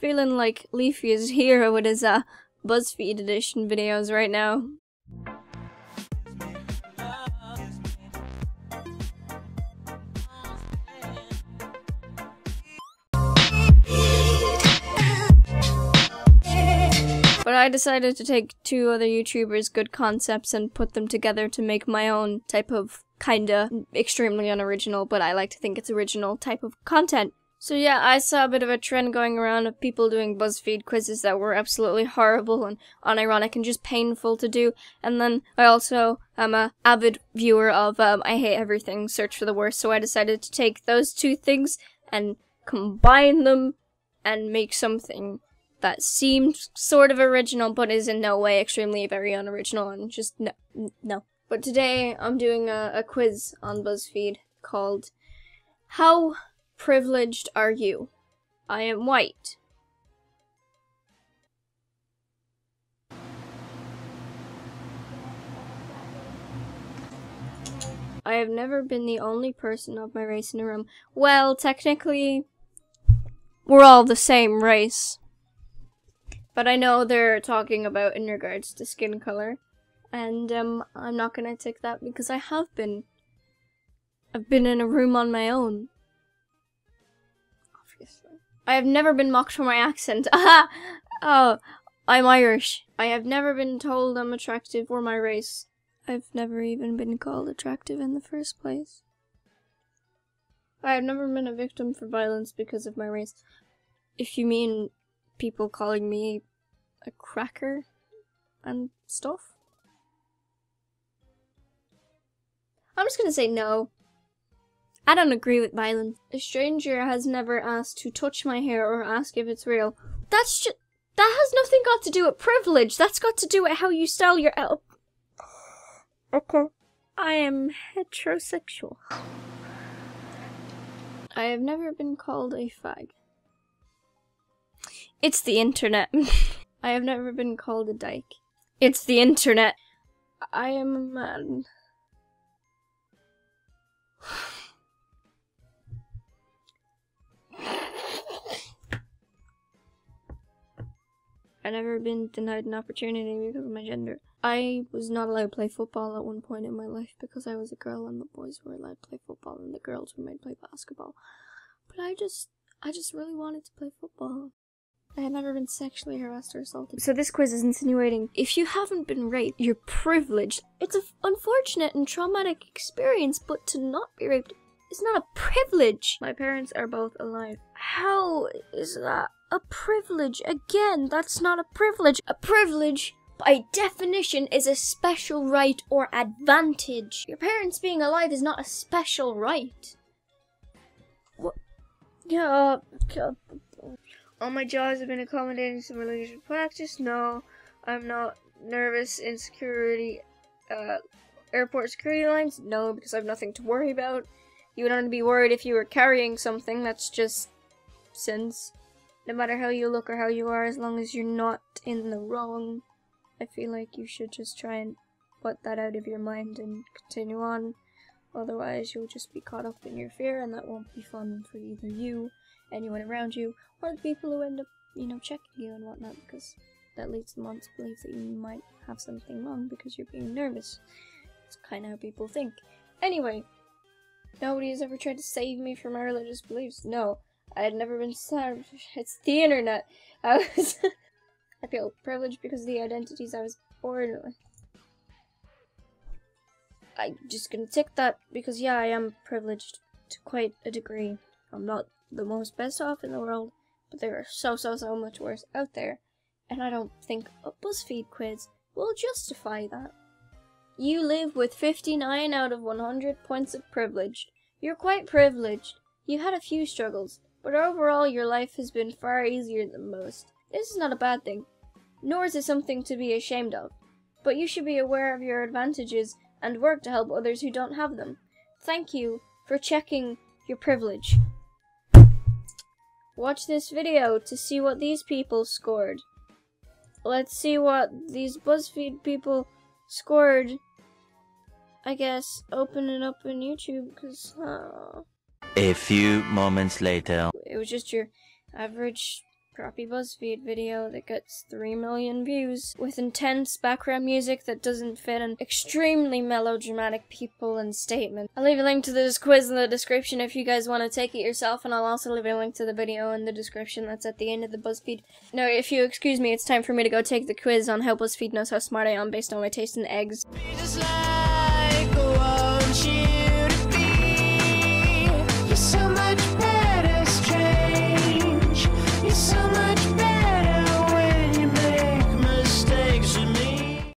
feeling like Leafy is here with his uh, BuzzFeed edition videos right now. But I decided to take two other YouTubers' good concepts and put them together to make my own type of kinda extremely unoriginal, but I like to think it's original type of content. So yeah, I saw a bit of a trend going around of people doing BuzzFeed quizzes that were absolutely horrible and unironic and just painful to do. And then I also am a avid viewer of um, I Hate Everything, Search for the Worst, so I decided to take those two things and combine them and make something that seemed sort of original, but is in no way extremely very unoriginal and just no, no. But today I'm doing a, a quiz on BuzzFeed called How Privileged Are You? I am white. I have never been the only person of my race in a room. Well, technically, we're all the same race. But I know they're talking about in regards to skin color. And um, I'm not gonna take that because I have been. I've been in a room on my own. I have never been mocked for my accent. Oh, I'm Irish. I have never been told I'm attractive or my race. I've never even been called attractive in the first place. I have never been a victim for violence because of my race. If you mean people calling me a cracker and stuff. I'm just gonna say no. I don't agree with violence. A stranger has never asked to touch my hair or ask if it's real. That's just that has nothing got to do with privilege. That's got to do with how you style your el- Okay. I am heterosexual. I have never been called a fag. It's the internet. I have never been called a dyke. It's the internet. I am a man. I've never been denied an opportunity because of my gender. I was not allowed to play football at one point in my life because I was a girl and the boys were allowed to play football and the girls were made to play basketball. But I just, I just really wanted to play football. I have never been sexually harassed or assaulted. So this quiz is insinuating if you haven't been raped, you're privileged. It's an unfortunate and traumatic experience, but to not be raped is not a privilege. My parents are both alive. How is that a privilege? Again, that's not a privilege. A privilege by definition is a special right or advantage. Your parents being alive is not a special right. What? Yeah, uh, all my jobs have been accommodating some religious practice. No, I'm not nervous in security, uh, airport security lines. No, because I have nothing to worry about. You would only be worried if you were carrying something. That's just sins. No matter how you look or how you are, as long as you're not in the wrong, I feel like you should just try and put that out of your mind and continue on. Otherwise, you'll just be caught up in your fear, and that won't be fun for either you anyone around you, or the people who end up, you know, checking you and whatnot, because that leads them on to believe that you might have something wrong because you're being nervous. It's kind of how people think. Anyway, nobody has ever tried to save me from my religious beliefs. No, I had never been saved. It's the internet. I was. I feel privileged because of the identities I was born with. I'm just gonna tick that because, yeah, I am privileged to quite a degree. I'm not the most best off in the world, but there are so, so, so much worse out there, and I don't think a BuzzFeed quiz will justify that. You live with 59 out of 100 points of privilege. You're quite privileged. You had a few struggles, but overall your life has been far easier than most. This is not a bad thing, nor is it something to be ashamed of. But you should be aware of your advantages and work to help others who don't have them. Thank you for checking your privilege. Watch this video to see what these people scored. Let's see what these BuzzFeed people scored. I guess open it up in YouTube because. Uh, A few moments later. It was just your average crappy BuzzFeed video that gets 3 million views with intense background music that doesn't fit and extremely melodramatic people and statements. I'll leave a link to this quiz in the description if you guys want to take it yourself, and I'll also leave a link to the video in the description that's at the end of the BuzzFeed. Now, if you excuse me, it's time for me to go take the quiz on how BuzzFeed knows how smart I am based on my taste in eggs. Like a one